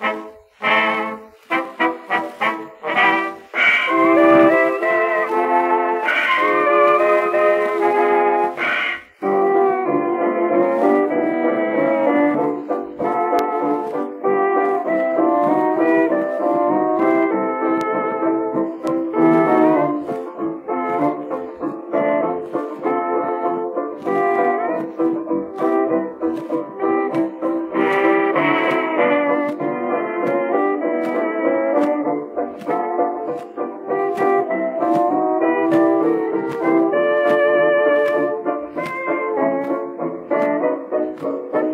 you Thank